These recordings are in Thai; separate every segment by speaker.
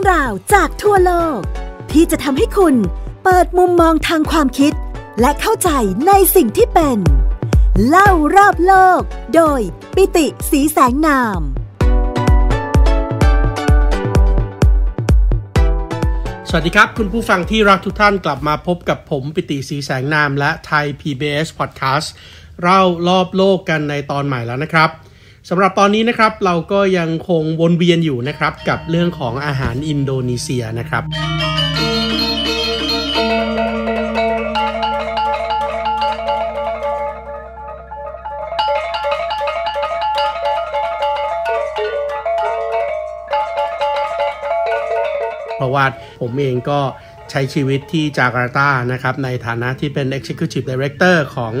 Speaker 1: รื่องราวจากทั่วโลก ที่จะทำให้คุณเปิดมุมมองทางความคิด และเข้าใจในสิ่งที่เป็น เล่ารอบโลก โดยปิติสีแสงนาม
Speaker 2: สวัสดีครับ คุณผู้ฟังที่รักทุกท่านกลับมาพบกับผมปิติสีแสงนามและไทย PBS Podcast เล่ารอบโลกกันในตอนใหม่แล้วนะครับ สำหรับตอนนี้นะครับเราก็ยังคงวนเวียนอยู่นะครับกับเรื่องของอาหารอินโดนีเซียนะครับเพราะว่าผมเองก็ใช้ชีวิตที่จาการ์ตานะครับ ในฐานะที่เป็น Executive Director ของ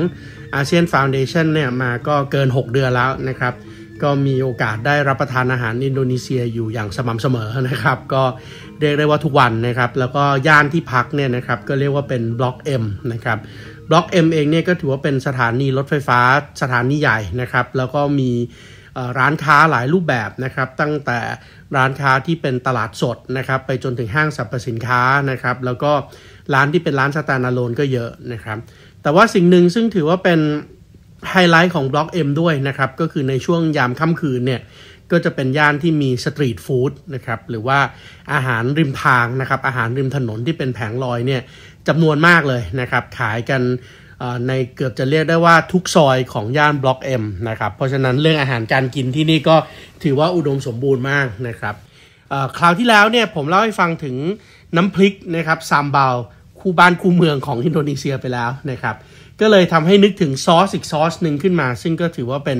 Speaker 2: ASEAN Foundation เนี่ยมาก็เกิน 6 เดือนแล้วนะครับ ก็มีโอกาสได้รับประทานอาหารอินโดนีเซียอยู่อย่างสม่ำเสมอนะครับ ก็เรียกได้ว่าทุกวันนะครับ แล้วก็ย่านที่พักเนี่ยนะครับก็เรียกว่าเป็นบล็อก M นะครับบล็อก M เองเนี่ยก็ถือว่าเป็นสถานีรถไฟฟ้าสถานีใหญ่นะครับ แล้วก็มีร้านค้าหลายรูปแบบนะครับ ตั้งแต่ร้านค้าที่เป็นตลาดสดนะครับไปจนถึงห้างสรรพสินค้านะครับ แล้วก็ร้านที่เป็นร้าน stand alone ก็เยอะนะครับ แต่ว่าสิ่งหนึ่งซึ่งถือว่าเป็น ไฮไลท์ของบล็อก M ด้วยนะครับ ก็คือในช่วงยามค่ำคืนเนี่ย ก็จะเป็นย่านที่มี street food นะครับ หรือว่าอาหารริมทางนะครับ อาหารริมถนนที่เป็นแผงลอยเนี่ยจำนวนมากเลยนะครับ ขายกันในเกือบจะเรียกได้ว่าทุกซอยของย่านบล็อก M นะครับ เพราะฉะนั้นเรื่องอาหารการกินที่นี่ก็ถือว่าอุดมสมบูรณ์มากนะครับคราวที่แล้วเนี่ยผมเล่าให้ฟังถึงน้ำพริกนะครับ sambal คู่บ้านคู่เมืองของอินโดนีเซียไปแล้วนะครับ ก็เลยทำให้นึกถึงซอสอีกซอสหนึ่งขึ้นมา ซึ่งก็ถือว่าเป็น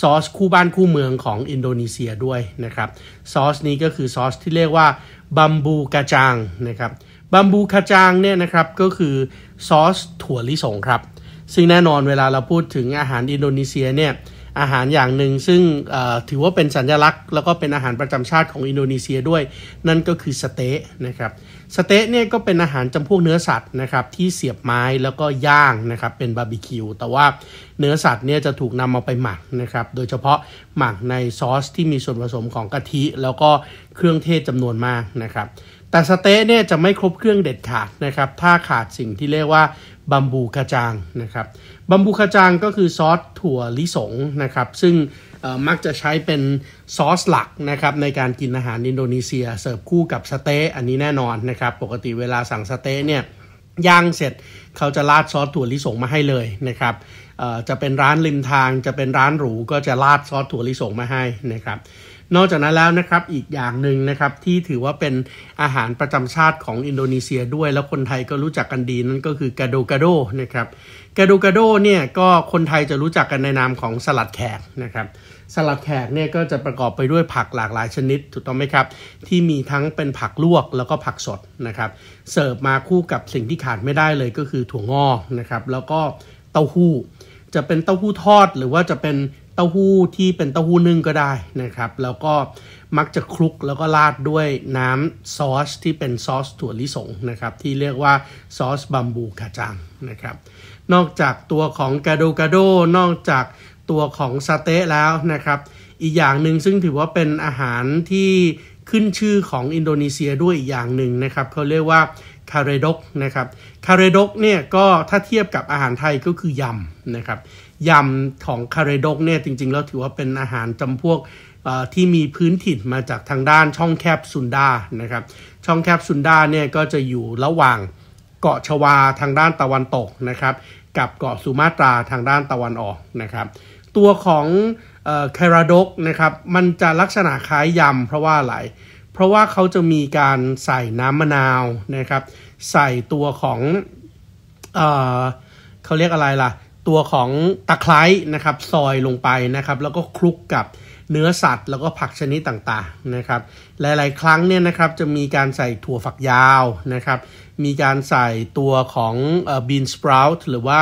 Speaker 2: ซอสคู่บ้านคู่เมืองของอินโดนีเซียด้วยนะครับซอสนี้ก็คือซอสที่เรียกว่า bumbu kacang นะครับ bumbu kacang เนี่ยนะครับก็คือซอสถั่วลิสงครับ ซึ่งแน่นอนเวลาเราพูดถึงอาหารอินโดนีเซียเนี่ย อาหารอย่างหนึ่งซึ่งถือว่าเป็นสัญลักษณ์ แล้วก็เป็นอาหารประจำชาติของอินโดนีเซียด้วย นั่นก็คือสเต๊ะนะครับสเต๊ะเนี่ยก็เป็นอาหารจำพวกเนื้อสัตว์นะครับที่เสียบไม้แล้วก็ย่างนะครับเป็นบาร์บีคิวแต่ว่าเนื้อสัตว์เนี่ยจะถูกนำมาไปหมักนะครับโดยเฉพาะหมักในซอสที่มีส่วนผสมของกะทิ แล้วก็เครื่องเทศจำนวนมากนะครับแต่สเต๊ะเนี่ยจะไม่ครบเครื่องเด็ดขาดนะครับถ้าขาดสิ่งที่เรียกว่าbumbu kacang นะครับ bumbu kacang ก็คือซอสถั่วลิสงนะครับ ซึ่งมักจะใช้เป็นซอสหลักนะครับในการกินอาหารอินโดนีเซีย เสิร์ฟคู่กับสเต๊ะอันนี้แน่นอนนะครับ ปกติเวลาสั่งสเต๊ะเนี่ยย่างเสร็จเขาจะราดซอสถั่วลิสงมาให้เลยนะครับจะเป็นร้านริมทางจะเป็นร้านหรูก็จะราดซอสถั่วลิสงมาให้นะครับ นอกจากนั้นแล้วนะครับอีกอย่างหนึ่งนะครับที่ถือว่าเป็นอาหารประจำชาติของอินโดนีเซียด้วย แล้วคนไทยก็รู้จักกันดีนั่นก็คือกาโดกาโดนะครับกาโดกาโดเนี่ยก็คนไทยจะรู้จักกันในนามของสลัดแขกนะครับสลัดแขกเนี่ยก็จะประกอบไปด้วยผักหลากหลายชนิดถูกต้องไหมครับ ที่มีทั้งเป็นผักลวกแล้วก็ผักสดนะครับเสิร์ฟมาคู่กับสิ่งที่ขาดไม่ได้เลยก็คือถั่วงอกนะครับแล้วก็เต้าหู้ จะเป็นเต้าหู้ทอดหรือว่าจะเป็น เต้าหู้ที่เป็นเต้าหู้นึ่งก็ได้นะครับ แล้วก็มักจะคลุกแล้วก็ราดด้วยน้ำซอสที่เป็นซอสถั่วลิสงนะครับ ที่เรียกว่าซอสบัมบูคาจังนะครับ นอกจากตัวของกาโดกาโดนอกจากตัวของซาเต้แล้วนะครับ อีกอย่างหนึ่งซึ่งถือว่าเป็นอาหารที่ขึ้นชื่อของอินโดนีเซียด้วยอีกอย่างหนึ่งนะครับเขาเรียกว่าคาเรดกนะครับคาเรดกเนี่ยก็ถ้าเทียบกับอาหารไทยก็คือยำนะครับ ยำของคาเรดกเนี่ยจริงๆ แล้วถือว่าเป็นอาหารจำพวกที่มีพื้นถิ่นมาจากทางด้านช่องแคบซุนดานะครับ ช่องแคบซุนดาเนี่ยก็จะอยู่ระหว่างเกาะชวาทางด้านตะวันตกนะครับ กับเกาะสุมาตราทางด้านตะวันออกนะครับ ตัวของคาราดกนะครับมันจะลักษณะคล้ายยำเพราะว่าอะไรเพราะว่าเขาจะมีการใส่น้ำมะนาวนะครับ ใส่ตัวของเออเขาเรียกอะไรล่ะ ตัวของตะไคร้นะครับ ซอยลงไปนะครับ แล้วก็คลุกกับเนื้อสัตว์ แล้วก็ผักชนิดต่างๆนะครับ หลายๆ ครั้งเนี่ยนะครับจะมีการใส่ถั่วฝักยาวนะครับ มีการใส่ตัวของบีนสปราวหรือว่า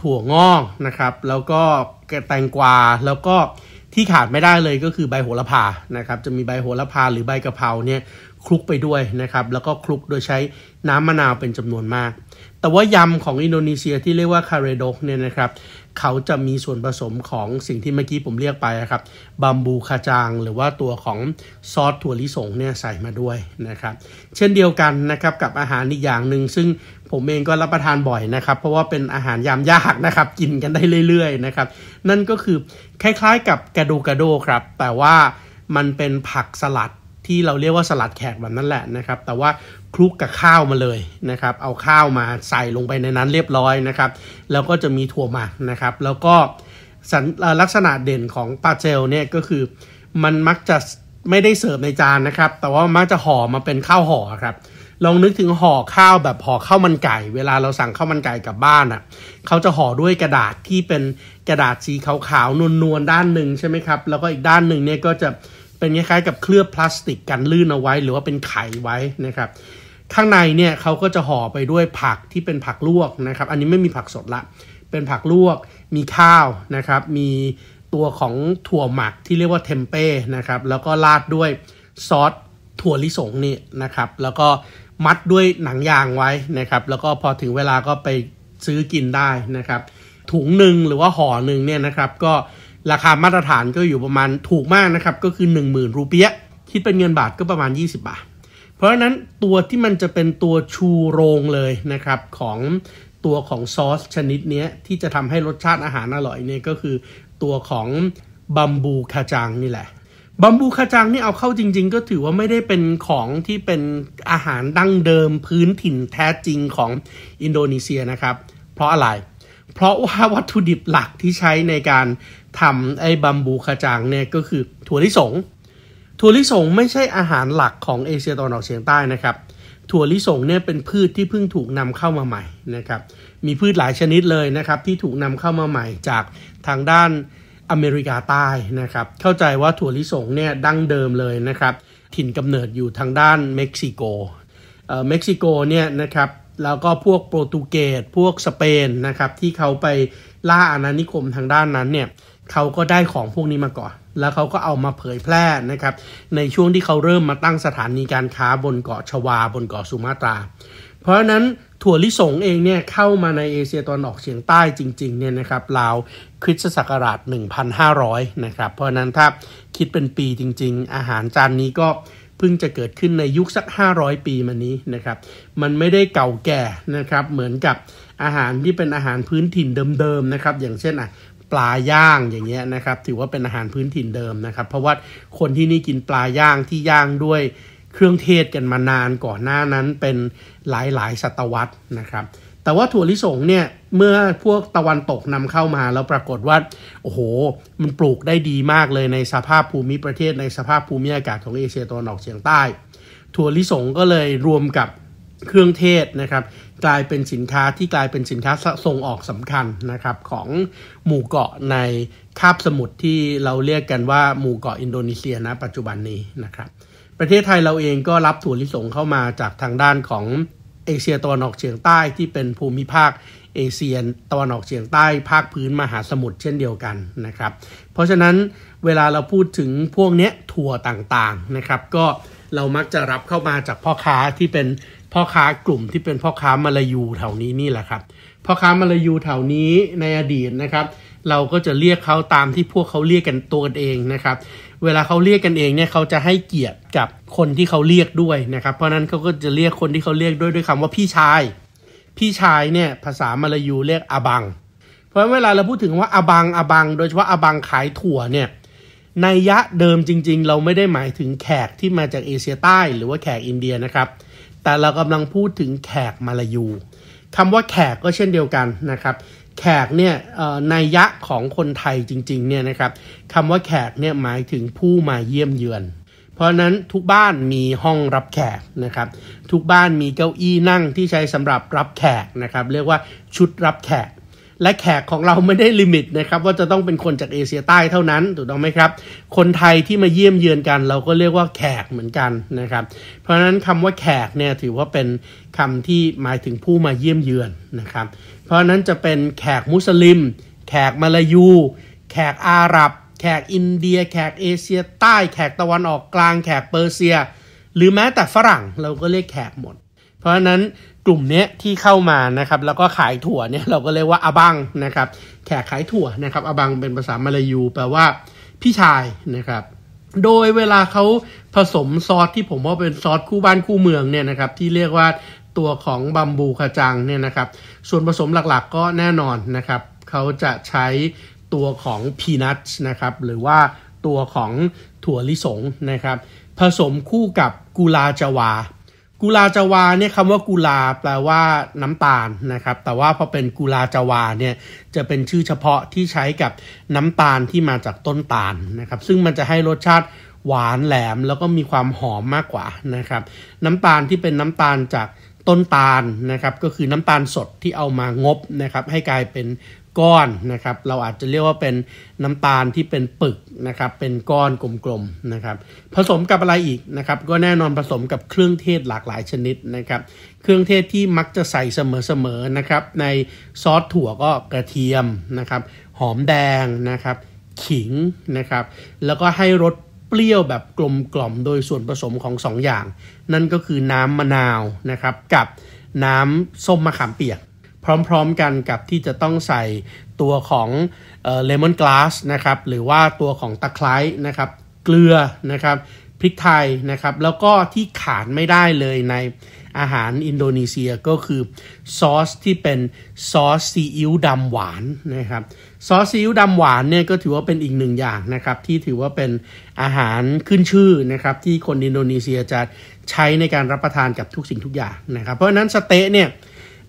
Speaker 2: ถั่วงอกนะครับ แล้วก็แตงกวาแล้วก็ที่ขาดไม่ได้เลยก็คือใบโหระพานะครับ จะมีใบโหระพาหรือใบกะเพราเนี่ยคลุกไปด้วยนะครับ แล้วก็คลุกโดยใช้น้ำมะนาวเป็นจำนวนมาก แต่ว่ายำของอินโดนีเซียที่เรียกว่าคาเรโดกเนี่ยนะครับเขาจะมีส่วนผสมของสิ่งที่เมื่อกี้ผมเรียกไปครับบัมบูคาจาง หรือว่าตัวของซอสถั่วลิสงเนี่ยใส่มาด้วยนะครับเช่นเดียวกันนะครับกับอาหารอีกอย่างหนึ่งซึ่งผมเองก็รับประทานบ่อยนะครับ เพราะว่าเป็นอาหารยามยากนะครับ กินกันได้เรื่อยๆนะครับนั่นก็คือคล้ายๆกับกระดูกระโดครับ แต่ว่ามันเป็นผักสลัด ที่เราเรียกว่าสลัดแขกแบบนั้นแหละนะครับ แต่ว่าคลุกกับข้าวมาเลยนะครับ เอาข้าวมาใส่ลงไปในนั้นเรียบร้อยนะครับ แล้วก็จะมีถั่วหมักนะครับ แล้วก็ลักษณะเด่นของปาเจลเนี่ยก็คือมันมักจะไม่ได้เสิร์ฟในจานนะครับ แต่ว่ามักจะห่อมาเป็นข้าวห่อครับลองนึกถึงห่อข้าวแบบห่อข้าวมันไก่ เวลาเราสั่งข้าวมันไก่กลับบ้านอะ่ะเขาจะห่อด้วยกระดาษที่เป็นกระดาษสีขาวๆนวลๆด้านหนึ่งใช่ไหมครับ แล้วก็อีกด้านหนึ่งเนี่ยก็จะ เป็นคล้ายๆกับเคลือบพลาสติกกันลื่นเอาไว้ หรือว่าเป็นไขไว้นะครับ ข้างในเนี่ยเขาก็จะห่อไปด้วยผักที่เป็นผักลวกนะครับ อันนี้ไม่มีผักสดละ เป็นผักลวก มีข้าวนะครับ มีตัวของถั่วหมักที่เรียกว่าเทมเป้นะครับ แล้วก็ราดด้วยซอสถั่วลิสงนี่นะครับ แล้วก็มัดด้วยหนังยางไว้นะครับ แล้วก็พอถึงเวลาก็ไปซื้อกินได้นะครับ ถุงหนึ่งหรือว่าห่อหนึ่งเนี่ยนะครับ ก็ ราคามาตรฐานก็อยู่ประมาณถูกมากนะครับ ก็คือ 10,000 รูเปียคิดเป็นเงินบาทก็ประมาณ 20 บาท เพราะฉะนั้นตัวที่มันจะเป็นตัวชูโรงเลยนะครับของตัวของซอสชนิดนี้ที่จะทำให้รสชาติอาหารอร่อยเนี่ยก็คือตัวของบัมบูคาจังนี่แหละบัมบูคาจังนี่เอาเข้าจริง ๆ ก็ถือว่าไม่ได้เป็นของที่เป็นอาหารดั้งเดิมพื้นถิ่นแท้จริงของอินโดนีเซียนะครับ เพราะอะไรเเพราะว่าวัตถุดิบหลักที่ใช้ในการทำไอ้บัมบูคาจังเนี่ยก็คือถั่วลิสง ถั่วลิสงไม่ใช่อาหารหลักของเอเชียตะวันออกเฉียงใต้นะครับ ถั่วลิสงเนี่ยเป็นพืชที่เพิ่งถูกนำเข้ามาใหม่นะครับ มีพืชหลายชนิดเลยนะครับที่ถูกนำเข้ามาใหม่จากทางด้านอเมริกาใต้นะครับ เข้าใจว่าถั่วลิสงเนี่ยดั้งเดิมเลยนะครับ ถิ่นกำเนิดอยู่ทางด้านเม็กซิโกเอ่อเม็กซิโกเนี่ยนะครับ แล้วก็พวกโปรตุเกสพวกสเปนนะครับที่เขาไปล่าอาณานิคมทางด้านนั้นเนี่ยเขาก็ได้ของพวกนี้มาก่อน แล้วเขาก็เอามาเผยแพร่นะครับในช่วงที่เขาเริ่มมาตั้งสถานีการค้าบนเกาะชวาบนเกาะสุมาตรา เพราะฉะนั้นถั่วลิสงเองเนี่ยเข้ามาในเอเชียตอนออกเฉียงใต้จริงๆเนี่ยนะครับราวคริสตศักราช 1,500 นะครับ เพราะนั้นถ้าคิดเป็นปีจริงๆ อาหารจานนี้ก็ พิ่งจะเกิดขึ้นในยุคสัก 500 ปีมานี้นะครับ มันไม่ได้เก่าแก่นะครับเหมือนกับอาหารที่เป็นอาหารพื้นถิ่นเดิมๆนะครับ อย่างเช่นอะปลาย่างอย่างเงี้ยนะครับ ถือว่าเป็นอาหารพื้นถิ่นเดิมนะครับ เพราะว่าคนที่นี่กินปลาย่างที่ย่างด้วยเครื่องเทศกันมานานก่อนหน้านั้นเป็นหลายหลายศตวรรษนะครับ แต่ว่าถั่วลิสงเนี่ยเมื่อพวกตะวันตกนำเข้ามาแล้วปรากฏว่า โอ้โห มันปลูกได้ดีมากเลยในสภาพภูมิประเทศในสภาพภูมิอากาศของเอเชียตะวันออกเฉียงใต้ ถั่วลิสงก็เลยรวมกับเครื่องเทศนะครับกลายเป็นสินค้าที่กลายเป็นสินค้าส่งออกสำคัญนะครับของหมู่เกาะในคาบสมุทรที่เราเรียกกันว่าหมู่เกาะอินโดนีเซียนะปัจจุบันนี้นะครับประเทศไทยเราเองก็รับถั่วลิสงเข้ามาจากทางด้านของ เอเชียตะวันออกเฉียงใต้ที่เป็นภูมิภาคเอเชียตะวันออกเฉียงใต้ภาคพื้นมหาสมุทรเช่นเดียวกันนะครับ เพราะฉะนั้นเวลาเราพูดถึงพวกนี้ถั่วต่างๆนะครับ ก็เรามักจะรับเข้ามาจากพ่อค้าที่เป็นพ่อค้ากลุ่มที่เป็นพ่อค้ามาลายูแถวนี้นี่แหละครับพ่อค้ามาลายูแถวนี้ในอดีตนะครับ เราก็จะเรียกเขาตามที่พวกเขาเรียกกันตัวเองนะครับ เวลาเขาเรียกกันเองเนี่ยเขาจะให้เกียรติกับคนที่เขาเรียกด้วยนะครับ เพราะนั้นเขาก็จะเรียกคนที่เขาเรียกด้วยด้วยคำว่าพี่ชาย พี่ชายเนี่ยภาษามาลายูเรียกอาบัง เพราะเวลาเราพูดถึงว่าอาบังอาบัง โดยเฉพาะอาบังขายถั่วเนี่ยในยะเดิมจริง ๆ เราไม่ได้หมายถึงแขกที่มาจากเอเชียใต้หรือว่าแขกอินเดียนะครับ แต่เรากำลังพูดถึงแขกมาลายูคำว่าแขกก็เช่นเดียวกันนะครับ แขกเนี่ยในยะของคนไทยจริงๆเนี่ยนะครับคำว่าแขกเนี่ยหมายถึงผู้มาเยี่ยมเยือน เพราะนั้นทุกบ้านมีห้องรับแขกนะครับ ทุกบ้านมีเก้าอี้นั่งที่ใช้สำหรับรับแขกนะครับ เรียกว่าชุดรับแขก และแขกของเราไม่ได้ลิมิตนะครับ ว่าจะต้องเป็นคนจากเอเชียใต้เท่านั้นถูกต้องไหมครับ คนไทยที่มาเยี่ยมเยือนกัน เราก็เรียกว่าแขกเหมือนกันนะครับ เพราะฉะนั้นคำว่าแขกเนี่ยถือว่าเป็นคำที่หมายถึงผู้มาเยี่ยมเยือนนะครับ เพราะนั้นจะเป็นแขกมุสลิม แขกมาลายู แขกอาหรับ แขกอินเดีย แขกเอเชียใต้ แขกตะวันออกกลาง แขกเปอร์เซีย หรือแม้แต่ฝรั่งเราก็เรียกแขกหมด เพราะฉะนั้นกลุ่มนี้ที่เข้ามานะครับแล้วก็ขายถั่วเนี่ยเราก็เรียกว่าอาบังนะครับ แขกขายถั่วนะครับอาบังเป็นภาษามาลายูแปลว่าพี่ชายนะครับโดยเวลาเขาผสมซอสที่ผมว่าเป็นซอสคู่บ้านคู่เมืองเนี่ยนะครับที่เรียกว่า ตัวของบัมบูคาจังเนี่ยนะครับ ส่วนผสมหลักๆก็แน่นอนนะครับ เขาจะใช้ตัวของพีนัทนะครับ หรือว่าตัวของถั่วลิสงนะครับ ผสมคู่กับกุลาจาวา กุลาจาวาเนี่ยคำว่ากุลาแปลว่าน้ำตาลนะครับ แต่ว่าพอเป็นกุลาจาวาเนี่ยจะเป็นชื่อเฉพาะที่ใช้กับน้ำตาลที่มาจากต้นตาลนะครับ ซึ่งมันจะให้รสชาติหวานแหลมแล้วก็มีความหอมมากกว่านะครับ น้ำตาลที่เป็นน้ำตาลจาก ต้นตาลนะครับก็คือน้ำตาลสดที่เอามางบนะครับให้กลายเป็นก้อนนะครับเราอาจจะเรียกว่าเป็นน้ำตาลที่เป็นปึกนะครับเป็นก้อนกลมๆนะครับผสมกับอะไรอีกนะครับก็แน่นอนผสมกับเครื่องเทศหลากหลายชนิดนะครับเครื่องเทศที่มักจะใส่เสมอๆนะครับในซอสถั่วก็กระเทียมนะครับหอมแดงนะครับขิงนะครับแล้วก็ให้รส ปรี้ยวแบบกลมกล่อมโดยส่วนผสมของ2ออย่าง นั่นก็คือน้ำมะนาวนะครับกับน้ำส้มมะขามเปียก พร้อมๆกันกับที่จะต้องใส่ตัวของเลมอนกลาสนะครับหรือว่าตัวของตะไคร้นะครับเกลือนะครับพริกไทยนะครับแล้วก็ที่ขาดไม่ได้เลยใน อาหารอินโดนีเซียก็คือซอสที่เป็นซอสซีอิ๊วดำหวานนะครับซอสซีอิ๊วดำหวานเนี่ยก็ถือว่าเป็นอีกหนึ่งอย่างนะครับที่ถือว่าเป็นอาหารขึ้นชื่อนะครับที่คนอินโดนีเซียจะใช้ในการรับประทานกับทุกสิ่งทุกอย่างนะครับ เพราะฉะนั้นสเต๊ะเนี่ย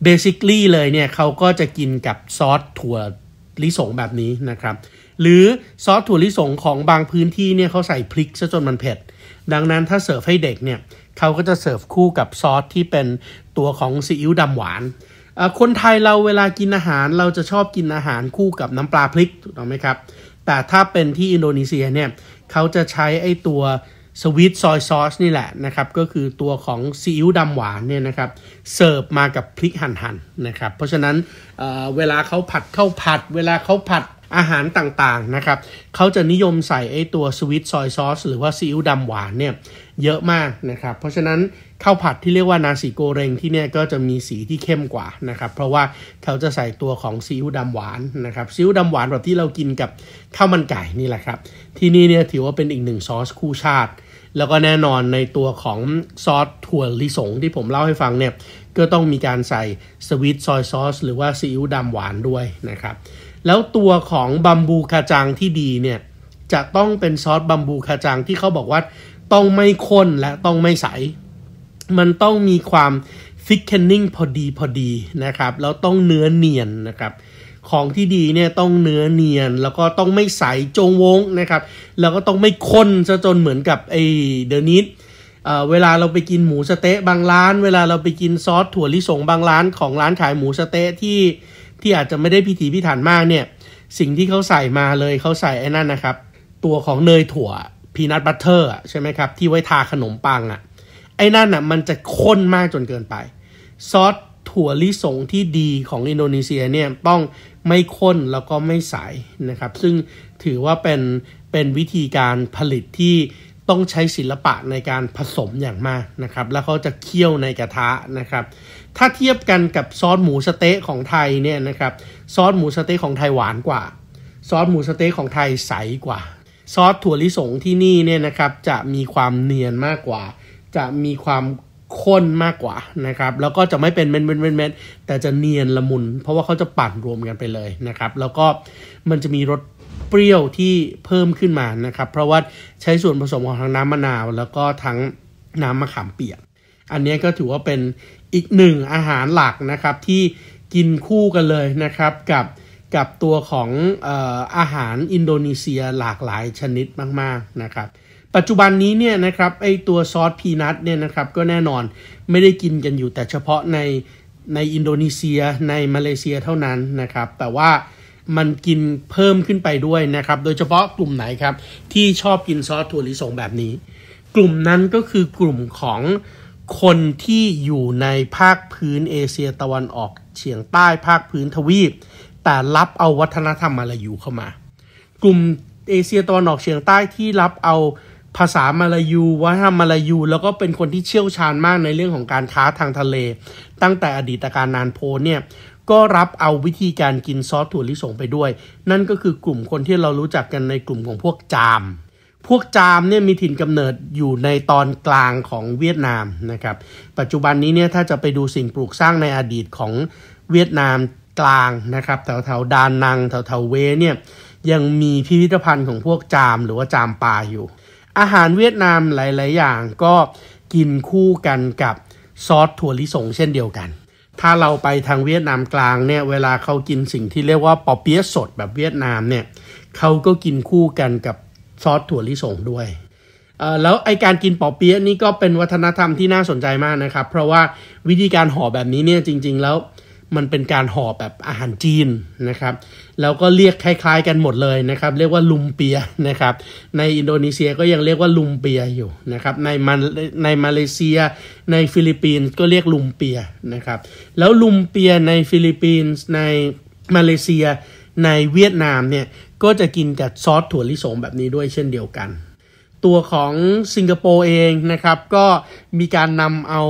Speaker 2: basically เลยเนี่ยเขาก็จะกินกับซอสถั่วลิสงแบบนี้นะครับหรือซอสถั่วลิสงของบางพื้นที่เนี่ยเขาใส่พริกซะจนมันเผ็ด ดังนั้นถ้าเสิร์ฟให้เด็กเนี่ย เขาก็จะเสิร์ฟคู่กับซอสที่เป็นตัวของซีอิ๊วดำหวาน คนไทยเราเวลากินอาหารเราจะชอบกินอาหารคู่กับน้ำปลาพริกถูกต้องไหมครับ แต่ถ้าเป็นที่อินโดนีเซียเนี่ยเขาจะใช้ไอตัว sweet soy sauce นี่แหละนะครับ ก็คือตัวของซีอิ๊วดำหวานเนี่ยนะครับ เสิร์ฟมากับพริกหั่นๆนนะครับ เพราะฉะนั้นเเวลาเขาผัดข้าวผัด เวลาเขาผัดอาหารต่างๆนะครับ เขาจะนิยมใส่ไอตัวสวิตซอยซอสหรือว่าซีอิ๊วดำหวานเนี่ย เยอะมากนะครับ เพราะฉะนั้นข้าวผัดที่เรียกว่านาสีโกเรงที่เนี่ยก็จะมีสีที่เข้มกว่านะครับ เพราะว่าเขาจะใส่ตัวของซีอิ๊วดำหวานนะครับซีอิ๊วดำหวานแบบที่เรากินกับข้าวมันไก่นี่แหละครับ ที่นี่เนี่ยถือว่าเป็นอีกหนึ่งซอสคู่ชาติ แล้วก็แน่นอนในตัวของซอสถั่วลิสงที่ผมเล่าให้ฟังเนี่ยก็ต้องมีการใส่ sweet soy sauce หรือว่าซีอิ๊วดำหวานด้วยนะครับแล้วตัวของ bumbu kacang ที่ดีเนี่ยจะต้องเป็นซอส bumbu kacang ที่เขาบอกว่า ต้องไม่ข้นและต้องไม่ใส มันต้องมีความ thickening พอดีพอดีนะครับ แล้วต้องเนื้อเนียนนะครับ ของที่ดีเนี่ยต้องเนื้อเนียน แล้วก็ต้องไม่ใสจงวงนะครับ แล้วก็ต้องไม่ข้นซะจนเหมือนกับไอเดนิสเวลาเราไปกินหมูสเต๊ะบางร้าน เวลาเราไปกินซอสถั่วลิสงบางร้านของร้านขายหมูสเต๊ะที่ที่อาจจะไม่ได้พิถีพิถันมากเนี่ย สิ่งที่เขาใส่มาเลยเขาใส่ไอ้นั่นนะครับ ตัวของเนยถั่ว peanut butter ใช่ไหมครับ ที่ไว้ทาขนมปังอะ่ะ ไอ้นั่นอะมันจะข้นมากจนเกินไป ซอสถั่วลิสงที่ดีของอินโดนีเซียเนี่ยต้องไม่ข้นแล้วก็ไม่ใสนะครับ ซึ่งถือว่าเป็นเป็นวิธีการผลิตที่ต้องใช้ศิลปะในการผสมอย่างมากนะครับ แล้วเขาจะเคี่ยวในกระทะนะครับ ถ้าเทียบกันกับซอสหมูสเต๊ะของไทยเนี่ยนะครับ ซอสหมูสเต๊ะของไทยหวานกว่า ซอสหมูสเต๊ะของไทยใสกว่า ซอสถั่วลิสงที่นี่เนี่ยนะครับ จะมีความเนียนมากกว่า จะมีความข้นมากกว่านะครับ แล้วก็จะไม่เป็นเม็ดเม็ดเม็ดแต่จะเนียนละมุน เพราะว่าเขาจะปั่นรวมกันไปเลยนะครับ แล้วก็มันจะมีรสเปรี้ยวที่เพิ่มขึ้นมานะครับ เพราะว่าใช้ส่วนผสมของทั้งน้ำมะนาว แล้วก็ทั้งน้ำมะขามเปียก อันนี้ก็ถือว่าเป็นอีกหนึ่งอาหารหลักนะครับที่กินคู่กันเลยนะครับกับ กับตัวของออาหารอินโดนีเซียหลากหลายชนิดมาก ๆ นะครับ ปัจจุบันนี้เนี่ยนะครับไอตัวซอสพีนัทเนี่ยนะครับก็แน่นอนไม่ได้กินกันอยู่แต่เฉพาะในในอินโดนีเซียในมาเลเซียเท่านั้นนะครับ แต่ว่ามันกินเพิ่มขึ้นไปด้วยนะครับ โดยเฉพาะกลุ่มไหนครับ ที่ชอบกินซอสถั่วลิสงแบบนี้ กลุ่มนั้นก็คือกลุ่มของคนที่อยู่ในภาคพื้นเอเชียตะวันออกเฉียงใต้ภาคพื้นทวีป แต่รับเอาวัฒนธรรมมาลายูเข้ามา กลุ่มเอเชียตะวันออกเฉียงใต้ที่รับเอาภาษามาลายูวัฒนธรรมมาลายู แล้วก็เป็นคนที่เชี่ยวชาญมากในเรื่องของการค้าทางทะเล ตั้งแต่อดีตการนานโพเนี่ยก็รับเอาวิธีการกินซอสถั่วลิสงไปด้วย นั่นก็คือกลุ่มคนที่เรารู้จักกันในกลุ่มของพวกจาม พวกจามเนี่ยมีถิ่นกำเนิดอยู่ในตอนกลางของเวียดนามนะครับ ปัจจุบันนี้เนี่ยถ้าจะไปดูสิ่งปลูกสร้างในอดีตของเวียดนาม กลางนะครับแถวแถวดานนังแถวแถวเวเนี่ยยังมีพิพิธภัณฑ์ของพวกจามหรือว่าจามปลาอยู่ อาหารเวียดนามหลาย ๆ อย่างก็กินคู่กันกับซอสถั่วลิสงเช่นเดียวกัน ถ้าเราไปทางเวียดนามกลางเนี่ยเวลาเขากินสิ่งที่เรียกว่าปอเปี๊ยะสดแบบเวียดนามเนี่ยเขาก็กินคู่กันกับซอสถั่วลิสงด้วยแล้วไอการกินปอเปี๊ยะนี่ก็เป็นวัฒนธรรมที่น่าสนใจมากนะครับ เพราะว่าวิธีการห่อแบบนี้เนี่ยจริง ๆ แล้ว มันเป็นการห่อแบบอาหารจีนนะครับแล้วก็เรียกคล้าย ๆ กันหมดเลยนะครับ เรียกว่า lumpia นะครับในอินโดนีเซียก็ยังเรียกว่า lumpia อยู่นะครับในมาในมาเลเซีย ในฟิลิปปินส์ก็เรียก lumpia นะครับแล้ว lumpia ในฟิลิปปินส์ในมาเลเซีย ในเวียดนามเนี่ยก็จะกินกับซอสถั่วลิสงแบบนี้ด้วยเช่นเดียวกัน ตัวของสิงคโปร์เองนะครับก็มีการนำเอา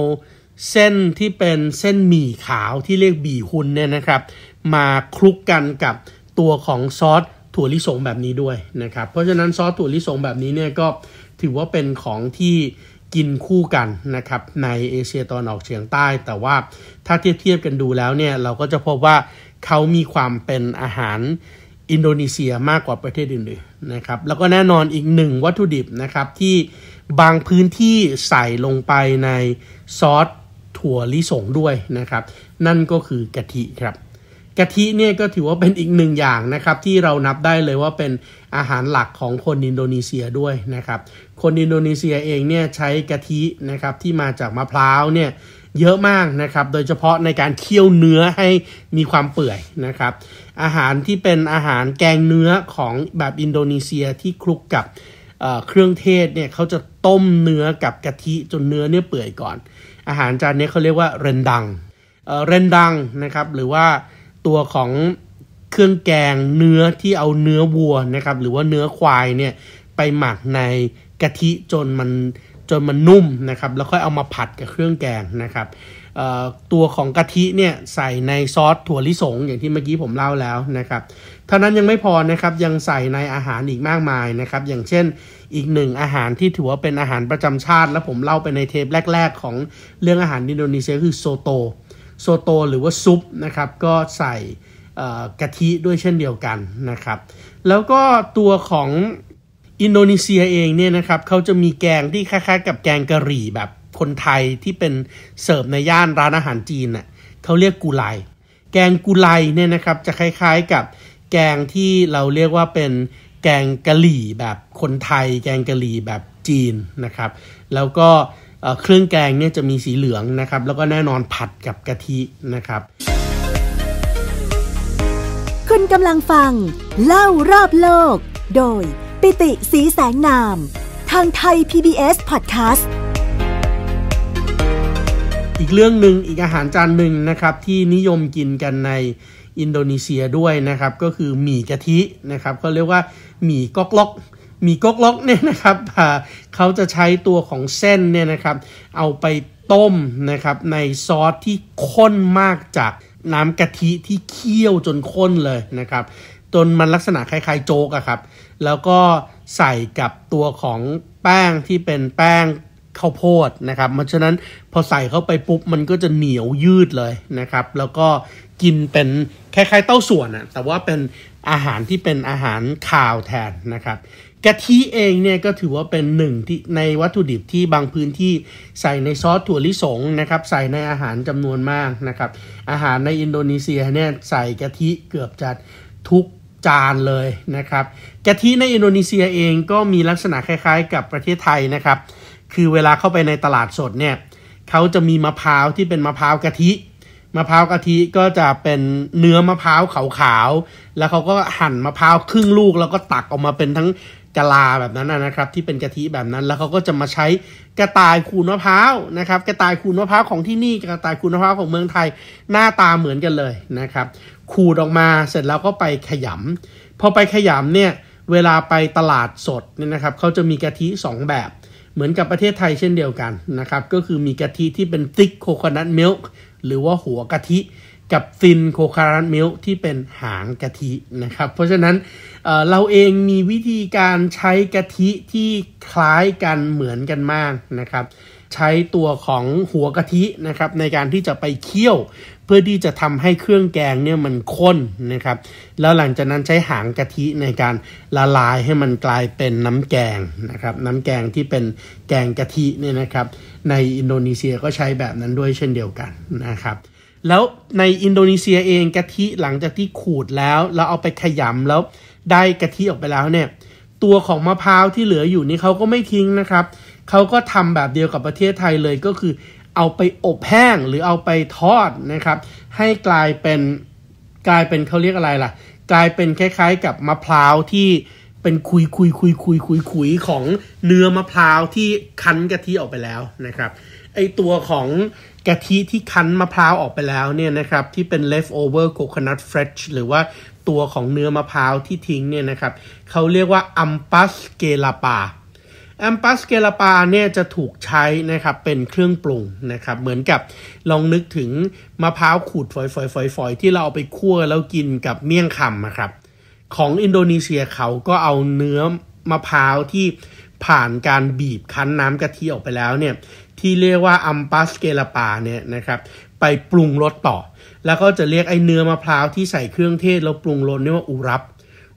Speaker 2: เส้นที่เป็นเส้นหมี่ขาวที่เรียกบี่ฮุนเนี่ยนะครับ มาคลุกกันกับตัวของซอสถั่วลิสงแบบนี้ด้วยนะครับ เพราะฉะนั้นซอสถั่วลิสงแบบนี้เนี่ยก็ถือว่าเป็นของที่กินคู่กันนะครับในเอเชียตะวันออกเฉียงใต้ แต่ว่าถ้าเทียบเทียบกันดูแล้วเนี่ยเราก็จะพบว่าเขามีความเป็นอาหารอินโดนีเซียมากกว่าประเทศอื่นๆนะครับแล้วก็แน่นอนอีกหนึ่งวัตถุดิบนะครับที่บางพื้นที่ใส่ลงไปในซอส ถั่วลิสงด้วยนะครับ นั่นก็คือกะทิครับกะทิเนี่ยก็ถือว่าเป็นอีกหนึ่งอย่างนะครับ ที่เรานับได้เลยว่าเป็นอาหารหลักของคนอินโดนีเซียด้วยนะครับ คนอินโดนีเซียเองเนี่ยใช้กะทินะครับที่มาจากมะพร้าวเนี่ยเยอะมากนะครับ โดยเฉพาะในการเคี่ยวเนื้อให้มีความเปื่อยนะครับ อาหารที่เป็นอาหารแกงเนื้อของแบบอินโดนีเซียที่คลุกกับเครื่องเทศเนี่ยเขาจะต้มเนื้อกับกะทิจนเนื้อเนี่ยเปื่อยก่อน อาหารจานนี้เขาเรียกว่าเรนดังเรนดังนะครับหรือว่าตัวของเครื่องแกงเนื้อที่เอาเนื้อวัวนะครับหรือว่าเนื้อควายเนี่ยไปหมักในกะทิจนมันจนมันนุ่มนะครับแล้วค่อยเอามาผัดกับเครื่องแกงนะครับ ตัวของกะทิเนี่ยใส่ในซอสถั่วลิสงอย่างที่เมื่อกี้ผมเล่าแล้วนะครับเท่านั้นยังไม่พอนะครับยังใส่ในอาหารอีกมากมายนะครับอย่างเช่นอีกหนึ่งอาหารที่ถือว่าเป็นอาหารประจำชาติ แล้วผมเล่าไปในเทปแรก ๆ ของเรื่องอาหารอินโดนีเซียคือ soto soto หรือว่าซุปนะครับก็ใส่กะทิด้วยเช่นเดียวกันนะครับ แล้วก็ตัวของอินโดนีเซียเองเนี่ยนะครับเขาจะมีแกงที่คล้ายๆ กับแกงกะหรี่แบบ คนไทยที่เป็นเสิร์ฟในย่านร้านอาหารจีนน่ะเขาเรียกกุไลแกงกุไลเนี่ยนะครับจะคล้ายๆกับแกงที่เราเรียกว่าเป็นแกงกะหรี่แบบคนไทย แกงกะหรี่แบบจีนนะครับ แล้วก็เครื่องแกงเนี่ยจะมีสีเหลืองนะครับ แล้วก็แน่นอนผัดกับกะทินะครับ
Speaker 1: คุณกำลังฟัง เล่ารอบโลก โดยปิติสีแสงนาม ทางไทย PBS Podcast
Speaker 2: อีกเรื่องหนึ่งอีกอาหารจานหนึ่งนะครับที่นิยมกินกันในอินโดนีเซียด้วยนะครับก็คือหมี่กะทินะครับเขาเรียกว่าหมี่ก๊อกล็อกหมี่ก๊อกล็อกเนี่ยนะครับเขาจะใช้ตัวของเส้นเนี่ยนะครับเอาไปต้มนะครับในซอสที่ข้นมากจากน้ำกะทิที่เคี่ยวจนข้นเลยนะครับจนมันลักษณะคล้ายๆโจ๊กอะครับแล้วก็ใส่กับตัวของแป้งที่เป็นแป้ง ข้าวโพดนะครับเพราะฉะนั้นพอใส่เข้าไปปุ๊บมันก็จะเหนียวยืดเลยนะครับ แล้วก็กินเป็นคล้าย ๆ เต้าส่วนอะแต่ว่าเป็นอาหารที่เป็นอาหารข่าวแทนนะครับกะทิเองเนี่ยก็ถือว่าเป็นหนึ่งที่ในวัตถุดิบที่บางพื้นที่ใส่ในซอสถั่วลิสงนะครับ ใส่ในอาหารจำนวนมากนะครับ อาหารในอินโดนีเซียเนี่ยใส่กะทิเกือบจะทุกจานเลยนะครับกะทิในอินโดนีเซียเองก็มีลักษณะคล้าย ๆ กับประเทศไทยนะครับ คือเวลาเข้าไปในตลาดสดเนี่ยเขาจะมีมะพร้าวที่เป็นมะพร้าวกะทิมะพร้าวกะทิก็จะเป็นเนื้อมะพร้าวขาวๆ แล้วเขาก็หั่นมะพร้าวครึ่งลูก แล้วก็ตักออกมาเป็นทั้งกะลาแบบนั้นนะครับ ที่เป็นกะทิแบบนั้น แล้วเขาก็จะมาใช้กระต่ายขูดมะพร้าวนะครับ กระต่ายขูดมะพร้าวของที่นี่กระต่ายขูดมะพร้าวของเมืองไทยหน้าตาเหมือนกันเลยนะครับ ขูดออกมาเสร็จแล้วก็ไปขยำพอไปขยำเนี่ยเวลาไปตลาดสดเนี่ยนะครับเขาจะมีกะทิ 2 แบบ เหมือนกับประเทศไทยเช่นเดียวกันนะครับ ก็คือมีกะทิที่เป็น thick coconut milk หรือว่าหัวกะทิกับ thin coconut milk ที่เป็นหางกะทินะครับ เพราะฉะนั้นเเราเองมีวิธีการใช้กะทิที่คล้ายกันเหมือนกันมากนะครับ ใช้ตัวของหัวกะทินะครับในการที่จะไปเคี่ยวเพื่อที่จะทำให้เครื่องแกงเนี่ยมันข้นนะครับ แล้วหลังจากนั้นใช้หางกะทิในการละลายให้มันกลายเป็นน้ำแกงนะครับ น้ำแกงที่เป็นแกงกะทิเนี่ยนะครับ ในอินโดนีเซียก็ใช้แบบนั้นด้วยเช่นเดียวกันนะครับ แล้วในอินโดนีเซียเองกะทิหลังจากที่ขูดแล้วเราเอาไปขยำแล้วได้กะทิออกไปแล้วเนี่ย ตัวของมะพร้าวที่เหลืออยู่นี่เขาก็ไม่ทิ้งนะครับเขาก็ทำแบบเดียวกับประเทศไทยเลยก็คือ เอาไปอบแห้งหรือเอาไปทอดนะครับ ให้กลายเป็นกลายเป็นเขาเรียกอะไรล่ะ กลายเป็นคล้ายๆ กับมะพร้าวที่เป็นคุยคุยคุยคุยคุยคุยของเนื้อมะพร้าวที่คั้นกะทิออกไปแล้วนะครับไอตัวของกะทิที่คั้นมะพร้าวออกไปแล้วเนี่ยนะครับที่เป็น leftover coconut fresh หรือว่าตัวของเนื้อมะพร้าวที่ทิ้งเนี่ยนะครับเขาเรียกว่า ampas g e l a p a ampas kelapa เนี่ยจะถูกใช้นะครับเป็นเครื่องปรุงนะครับเหมือนกับลองนึกถึงมะพร้าวขูดฝอยๆๆที่เราเอาไปคั่วแล้วกินกับเมี่ยงคำนะครับของอินโดนีเซียเขาก็เอาเนื้อมะพร้าวที่ผ่านการบีบคั้นน้ำกะทิออกไปแล้วเนี่ยที่เรียกว่า ampas kelapa เนี่ยนะครับไปปรุงรสต่อ แล้วก็จะเรียกไอ้เนื้อมะพร้าวที่ใส่เครื่องเทศแล้วปรุงรสเนี่ว่าอุรับ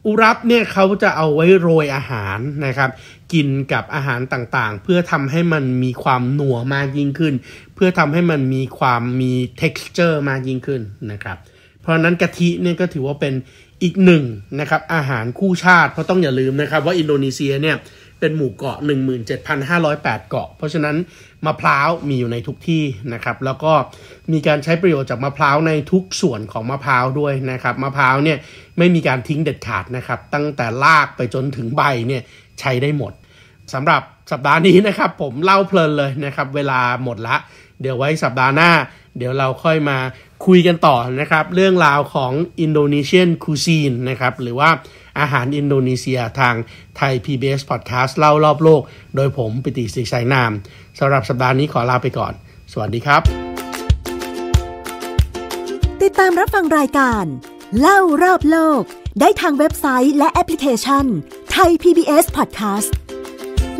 Speaker 2: อุรับเนี่ยเขาจะเอาไว้โรยอาหารนะครับ กินกับอาหารต่างๆ เพื่อทำให้มันมีความหนัวมากยิ่งขึ้น เพื่อทำให้มันมีความมี texture มากยิ่งขึ้นนะครับ เพราะนั้นกะทิเนี่ยก็ถือว่าเป็นอีกหนึ่งนะครับอาหารคู่ชาติ เพราะต้องอย่าลืมนะครับว่าอินโดนีเซียเนี่ยเป็นหมู่เกาะ 17,508 เกาะ เพราะฉะนั้น มะพร้าวมีอยู่ในทุกที่นะครับ แล้วก็มีการใช้ประโยชน์จากมะพร้าวในทุกส่วนของมะพร้าวด้วยนะครับมะพร้าวเนี่ยไม่มีการทิ้งเด็ดขาดนะครับ ตั้งแต่รากไปจนถึงใบเนี่ยใช้ได้หมดสำหรับสัปดาห์นี้นะครับ ผมเล่าเพลินเลยนะครับ เวลาหมดละ เดี๋ยวไว้สัปดาห์หน้า เดี๋ยวเราค่อยมาคุยกันต่อนะครับ เรื่องราวของอินโดนีเซียนคูซีนนะครับ หรือว่าอาหารอินโดนีเซียทางไทย PBS Podcast เล่ารอบโลก โดยผมปิติศิษย์นาม สำหรับสัปดาห์นี้ขอลาไปก่อน สวัสดีครับ
Speaker 1: ติดตามรับฟังรายการ เล่ารอบโลก ได้ทางเว็บไซต์และแอปพลิเคชันไทย PBS Podcast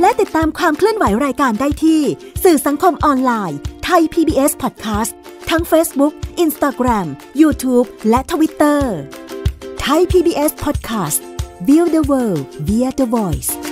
Speaker 1: และติดตามความเคลื่อนไหวรายการได้ที่ สื่อสังคมออนไลน์ไทย PBS Podcast ทั้ง Facebook, Instagram, YouTube และ Twitter ไทย PBS Podcast Build the World via the Voice